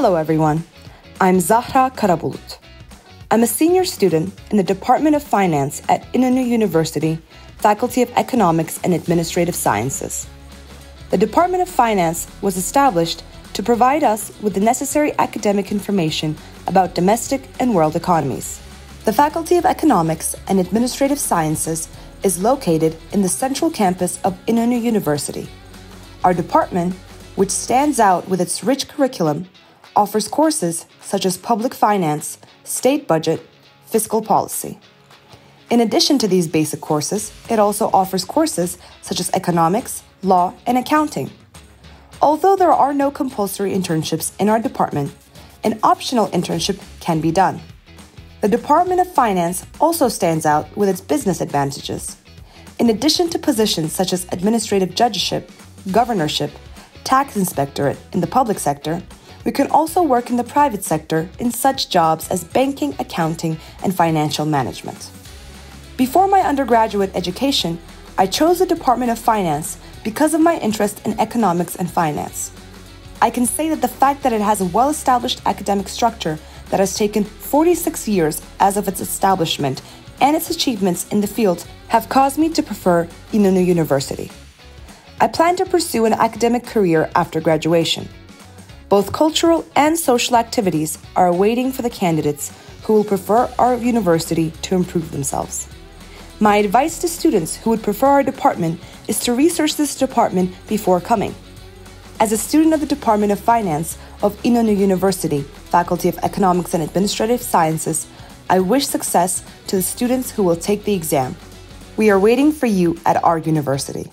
Hello, everyone. I'm Zahra Karabulut. I'm a senior student in the Department of Finance at Inonu University, Faculty of Economics and Administrative Sciences. The Department of Finance was established to provide us with the necessary academic information about domestic and world economies. The Faculty of Economics and Administrative Sciences is located in the central campus of Inonu University. Our department, which stands out with its rich curriculum, offers courses such as public finance, state budget, fiscal policy. In addition to these basic courses, it also offers courses such as economics, law, and accounting. Although there are no compulsory internships in our department, an optional internship can be done. The Department of Finance also stands out with its business advantages. In addition to positions such as administrative judgeship, governorship, tax inspectorate in the public sector, we can also work in the private sector in such jobs as banking, accounting, and financial management. Before my undergraduate education, I chose the Department of Finance because of my interest in economics and finance. I can say that the fact that it has a well established academic structure that has taken 46 years as of its establishment and its achievements in the field have caused me to prefer Inonu University. I plan to pursue an academic career after graduation. Both cultural and social activities are awaiting for the candidates who will prefer our university to improve themselves. My advice to students who would prefer our department is to research this department before coming. As a student of the Department of Finance of Inonu University, Faculty of Economics and Administrative Sciences, I wish success to the students who will take the exam. We are waiting for you at our university.